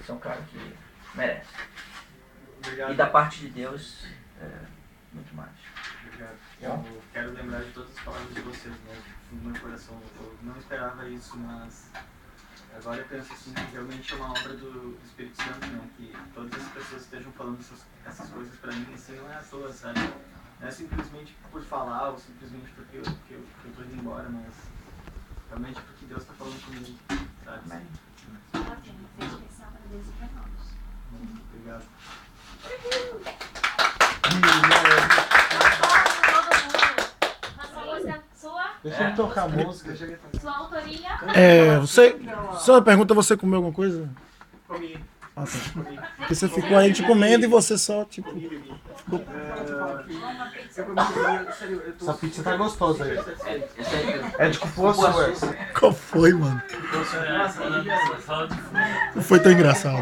Você é um cara que merece. Obrigado. E da parte de Deus, é, muito mais. Obrigado. Eu quero lembrar de todas as palavras de vocês, né? No meu coração. Eu não esperava isso, mas agora eu penso assim que realmente é uma obra do Espírito Santo, né? Que todas as pessoas estejam falando essas, essas coisas pra mim assim, não é à toa, sabe? Não é simplesmente por falar ou simplesmente porque eu, porque eu, porque eu tô indo embora, mas realmente porque Deus tá falando comigo, sabe? Amém. Ótimo, fez pensar para Deus e para Obrigado. Deixa ele tocar música. sua autoria. É, você. Só uma pergunta, você comeu alguma coisa? Comi, Ah, tá. Porque você ficou aí te comendo e você só, tipo. É, Essa pizza tá gostosa aí. É, É de cupuaçu. Qual foi, mano? Nossa, Não foi tão engraçado.